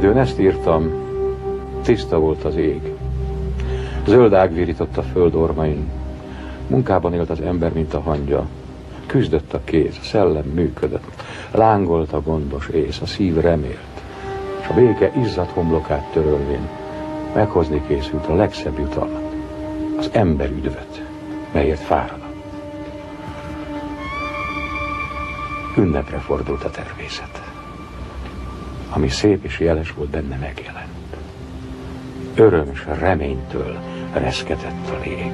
Miközben ezt írtam, tiszta volt az ég. Zöld ág virított a föld ormain. Munkában élt az ember, mint a hangya. Küzdött a kéz, a szellem működött. Lángolt a gondos ész, a szív remélt. És a béke izzadt homlokát törölvén meghozni készült a legszebb jutalmat, az ember üdvöt, melyért fáradott. Ünnepre fordult a természet. Ami szép és jeles volt benne megjelent. Öröm és reménytől reszketett a lég.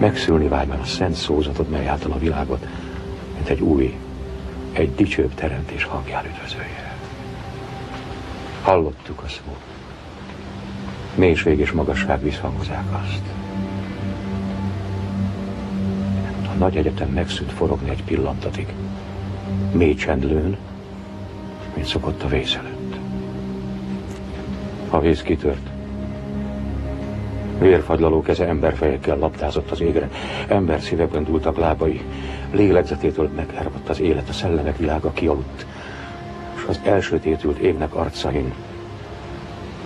Megszülni vágyban a szent szózatot, mely által a világot, mint egy új, egy dicsőbb teremtés hangján üdvözölje. Hallottuk a szót. Mélység és magasság visszhangozzák azt. A nagy egyetem megszűnt forogni egy pillantatig. Mély csendlőn, mint szokott a vész előtt. A víz kitört. Vérfagylaló keze emberfejekkel laptázott az égre, ember szívekben dúltak lábai, lélegzetétől megervadt az élet, a szellemek világa kialudt, és az elsötétült égnek arcain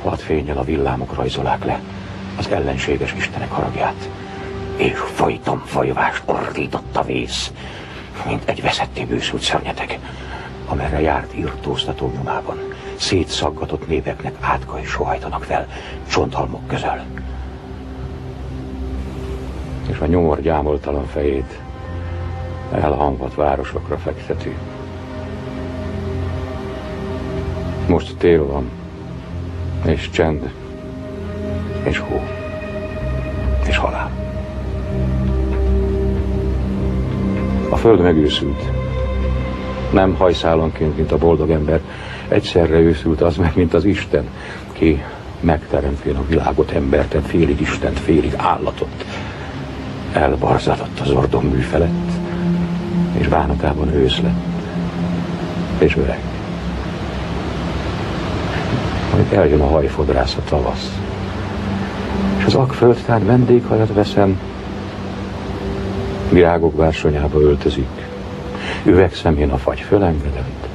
vad fényel a villámok rajzolák le az ellenséges istenek haragját, és folyton folyvást ordított a vész, mint egy veszetté bőszült szörnyeteg, amerre járt írtóztató nyomában, szétszaggatott népeknek átkai sohajtanak fel csonthalmok közöl és a nyomor gyámoltalan fejét elhamvat városokra fekteti. Most tél van, és csend, és hó, és halál. A föld megőszült. Nem hajszálonként, mint a boldog ember, egyszerre őszült az meg, mint az Isten, ki megteremtvén a világot, embert, félig Istent, félig állatot, elbarzadott az ordon mű felett, és bánatában ősz lett, és öreg. Majd eljön a hajfodrász a tavasz, és az akföldtár vendéghajat veszem, virágok bársonyába öltözik, üvegszemén a fagy fölengedett,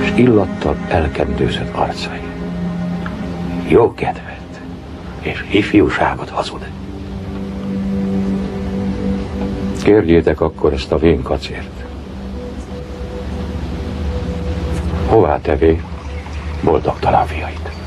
és illattal elkendőzött arcai. Jó kedvet és ifjúságot hazud. Kérjétek akkor ezt a vén kacért. Hová tevé boldogtalan fiait?